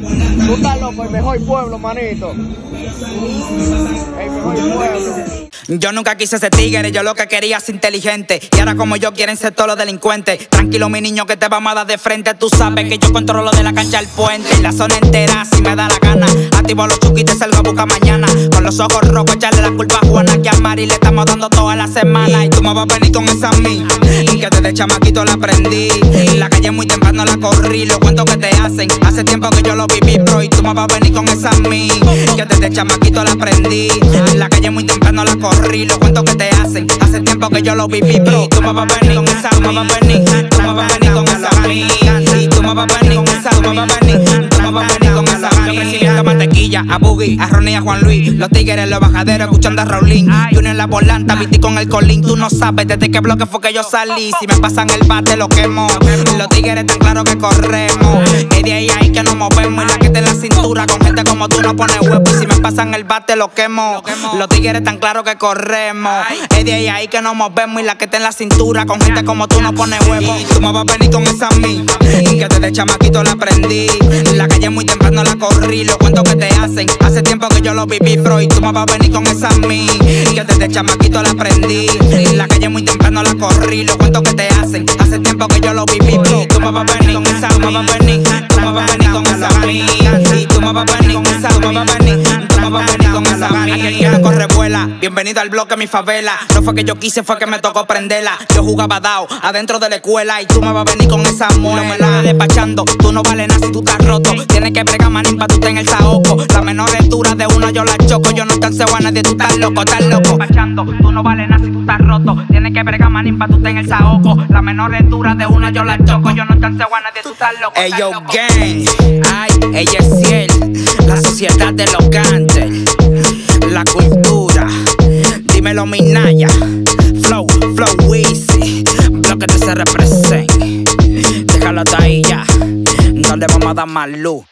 Tú estás loco, el mejor pueblo, manito. El mejor pueblo. Yo nunca quise ser tigre, yo lo que quería es inteligente. Y ahora como yo quieren ser todos los delincuentes. Tranquilo, mi niño, que te vamos a dar de frente. Tú sabes que yo controlo de la cancha al puente. Y la zona entera, si me da la gana. Activo los chuquitos y salgo a buscar mañana. Con los ojos rojos, echarle la culpa a Juana que a Mari le estamos dando toda la semana. Y tú me vas a venir con esa mí. Que desde chamaquito la aprendí. Calle muy temprano la corrí. Los cuentos que te hacen. Hace tiempo que yo lo viví, bro. Y tú me vas a venir con esa mí. Que desde chamaquito la aprendí. La calle muy temprano la corrí los cuentos que te hacen. Hace tiempo que yo lo viví, bro. Tú me vas a venir con esa, a venir, tú vas a venir con esa Y tú me vas a venir con esa, tú me vas a venir, tú me vas a venir con esa Yo mantequilla, a Boogie, a Ronnie, a Juan Luis. Los tigres, los bajaderos, escuchando a Raulín. Junior en la volanta, viste con el colín. Tú no sabes desde qué bloque fue que yo salí. Si me pasan el bate, lo quemo. Los tigres tan claro que corremos. Como tú no pones huevo. Si me pasan el bate, lo quemo. Los tigres tan claro que corremos. Es de ahí, ahí que nos movemos y la que está en la cintura. Con gente como tú no pones huevo. Tú me vas a venir con esa mí. Que desde chamaquito la aprendí. La calle muy temprano la corrí. Los cuentos que te hacen. Hace tiempo que yo lo viví, bro. Y tú me vas a venir con esa mí. Que desde chamaquito la aprendí. La calle muy temprano la corrí. Los cuentos que te hacen. Hace tiempo que yo lo viví, bro. Tú me vas a venir con esa Tú me vas a venir. Tú me vas a venir me vas a venir con esa mí. Aquel que no corre vuela. Bienvenido al bloque mi favela. No fue que yo quise, fue que me tocó prenderla. Yo jugaba dao adentro de la escuela y tú me vas a venir con esa muela. Despachando, tú no vales nada si tú estás roto. Tienes que bregar manín pa' tú en el saoco. La menor altura de una yo la choco. Yo no canseo a nadie, tú estás loco, estás loco. Despachando, tú no vales nada si tú estás roto. Tienes que bregar manín pa' tú en el saoco. La menor altura de una yo la choco. Yo no canseo a nadie, tú estás loco. Ey, yo, gang. Ay, ella es ciel. La sociedad de los cantes. Dímelo, mi Naya. Flow, flow easy. Bloque de se represent. Déjalo de ahí ya. No le vamos a dar más luz.